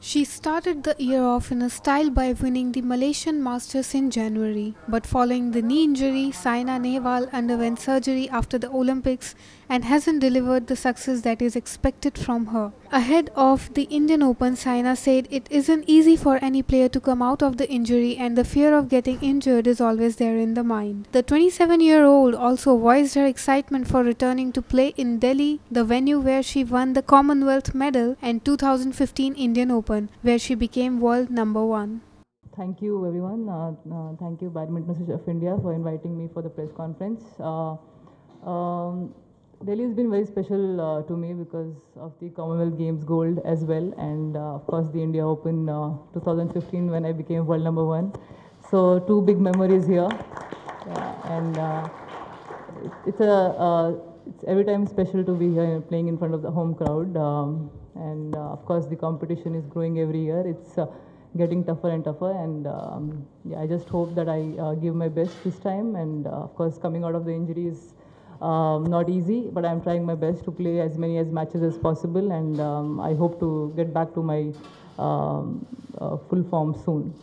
She started the year off in a style by winning the Malaysian Masters in January. But following the knee injury, Saina Nehwal underwent surgery after the Olympics and hasn't delivered the success that is expected from her. Ahead of the Indian Open, Saina said it isn't easy for any player to come out of the injury and the fear of getting injured is always there in the mind. The 27 year old also voiced her excitement for returning to play in Delhi, the venue where she won the Commonwealth medal and 2015 Indian Open. Where she became world number one. Thank you, everyone. Uh, uh, thank you, Badminton Association of India, for inviting me for the press conference. Uh, um, Delhi has been very special uh, to me because of the Commonwealth Games gold as well, and uh, of course the India Open uh, 2015 when I became world number one. So two big memories here, yeah, and it's a it's every time special to be here playing in front of the home crowd. Um, and uh, of course the competition is growing every year it's uh, getting tougher and tougher and um, yeah, I just hope that I uh, give my best this time and of course coming out of the injuries um, not easy but I'm trying my best to play as many as matches as possible and um, I hope to get back to my um, full form soon.